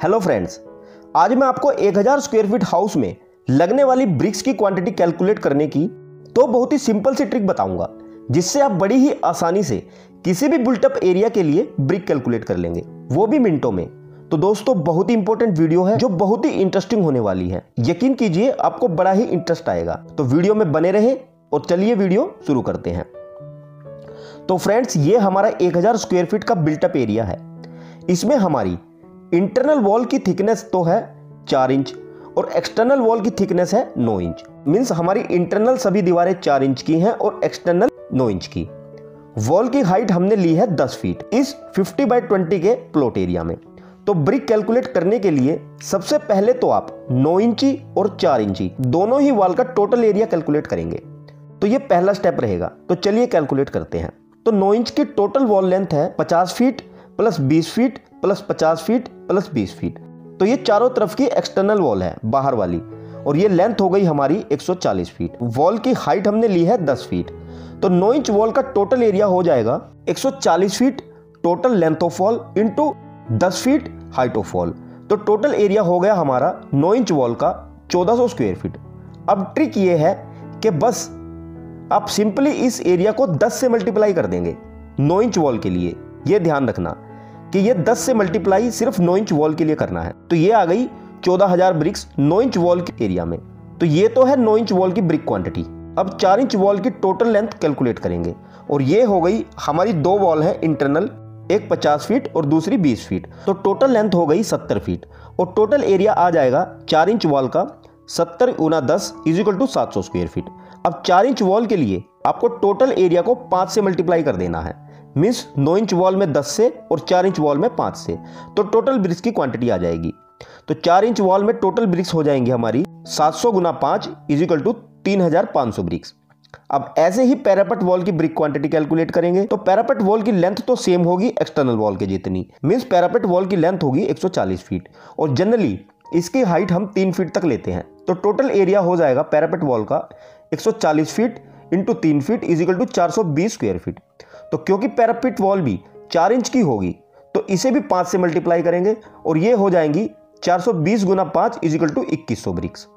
Hello friends, आज मैं आपको 1000 स्क्वायर फीट हाउस में लगने वाली ब्रिक्स की क्वांटिटी कैलकुलेट करने की तो बहुत ही सिंपल सी ट्रिक बताऊँगा, जिससे आप बड़ी ही आसानी से किसी भी बुल्टअप एरिया के लिए ब्रिक कैलकुलेट कर लेंगे। वो भी मिनटों में। तो दोस्तों, बहुत ही इंपॉर्टेंट वीडियो है, जो बहुत ही इंटरेस्टिंग होने वाली है। यकीन कीजिए, आपको बड़ा ही इंटरेस्ट आएगा। तो वीडियो में बने रहें और चलिए वीडियो शुरू करते हैं। तो फ्रेंड्स, ये हमारा 1000 स्क्वायर फीट का बिल्टअप एरिया है। इसमें हमारी इंटरनल वॉल की थिकनेस तो है चार इंच और एक्सटर्नल वॉल की थिकनेस है नौ इंच। मीन्स हमारी इंटरनल सभी दीवारें चार इंच की हैं और एक्सटर्नल नौ इंच की। वॉल की हाइट हमने ली है 10 फीट इस 50 बाई 20 के प्लॉट एरिया में। तो ब्रिक कैलकुलेट करने के लिए सबसे पहले तो आप 9 इंची और 4 इंची दोनों ही वॉल का टोटल एरिया कैलकुलेट करेंगे। तो ये पहला स्टेप रहेगा। तो चलिए कैलकुलेट करते हैं। तो 9 इंच की टोटल वॉल लेंथ है 50 feet plus 20 feet, plus 50 feet, plus 20 feet. तो ये चारों तरफ़ की एक्सटर्नल वॉल है, बाहर वाली। और ये लेंथ हो गई हमारी 140 फीट वॉल की हाइट हमने ली है 10 फीट तो 9 इंच वॉल का टोटल एरिया हो जाएगा 140 feet total length of wall into 10 feet height of wall तो टोटल एरिया हो गया हमारा 9 इंच वॉल का 1400 स्क्वायर फीट अब ट्रिक ये है कि बस आप सिंपली इस एरिया को 10 से मल्टीप्लाई कर देंगे 9 इंच वॉल के लिए। ये ध्यान रखना। कि ये 10 से मल्टीप्लाई सिर्फ़ 9 इंच वॉल के लिए करना है। तो ये आ गई 14000 ब्रिक्स 9 इंच वॉल के एरिया में। तो ये तो है 9 इंच वॉल की ब्रिक क्वांटिटी अब 4 इंच वॉल की टोटल लेंथ कैलकुलेट करेंगे। और ये हो गई हमारी दो वॉल है इंटरनल एक 50 फीट और दूसरी 20 फीट तो टोटल लेंथ हो गई 70 फीट और टोटल एरिया आ जाएगा 4 इंच वॉल का 70 गुना दस इजिकल टू सात स्क्वायर फीट अब 4 इंच वॉल के लिए आपको टोटल एरिया को 5 से मल्टीप्लाई कर देना है। मीन्स 9 इंच वॉल में 10 से और चार इंच वॉल में 5 से। तो टोटल ब्रिक्स की क्वांटिटी आ जाएगी। तो 4 इंच वॉल में टोटल ब्रिक्स हो जाएँगे हमारी 700 गुना पाँच इजिकल टू 3500 ब्रिक्स अब ऐसे ही पैरापट वॉल की ब्रिक क्वांटिटी कैलकुलेट करेंगे तो पैरापट वॉल की लेंथ तो सेम होगी एक्सटर्नल वॉल के जितनी। मीन्स पैरापट वॉल की लेंथ होगी 140 फीट और जनरली इसकी हाइट हम तीन फीट तक लेते हैं। तो टोटल एरिया हो जाएगा पैरापेट वॉल का 140 फीट इंटू तीन feet is equal to 420 square feet तो क्योंकि पैरापिट वॉल भी चार इंच की होगी तो इसे भी पाँच से मल्टीप्लाई करेंगे और ये हो जाएँगी 420 गुना पाँच इजिकल टू इक्कीस ब्रिक्स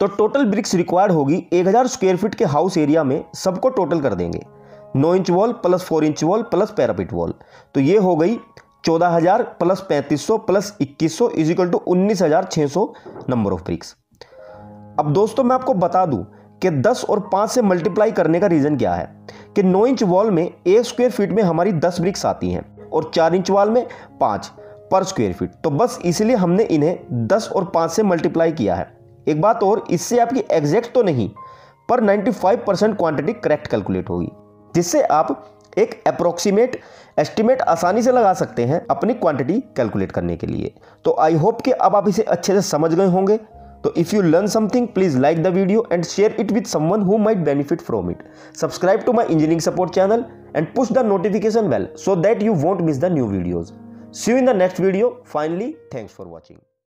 तो टोटल ब्रिक्स रिक्वायर्ड होगी 1000 स्क्वायर फीट के हाउस एरिया में सबको टोटल कर देंगे। 9 inch wall plus 4 inch wall plus parapet wall. तो ये हो गई 14000 plus 3500 plus 2100 is equal to 19600 number of bricks अब दोस्तों मैं आपको बता दूँ कि 10 और 5 से मल्टीप्लाई करने का रीज़न क्या है? कि 9 इंच वॉल में एक स्क्वायर फीट में हमारी 10 ब्रिक्स आती हैं और 4 इंच वॉल में 5 पर स्क्वायर फीट तो बस इसलिए हमने इन्हें 10 और 5 से मल्टीप्लाई किया है। एक बात और, इससे आपकी एग्जैक्ट तो नहीं, पर 95 परसेंट क्वांटिटी करेक्ट कैलकुलेट होगी, जिससे आप एक अप्रोक्सीमेट एस्टिमेट आसानी से लगा सकते हैं अपनी क्वांटिटी कैलकुलेट करने के लिए। तो आई होप कि अब आप इसे अच्छे से समझ गए होंगे। So if you learn something, please like the video and share it with someone who might benefit from it. Subscribe to my engineering support channel and push the notification bell so that you won't miss the new videos. See you in the next video. Finally, thanks for watching.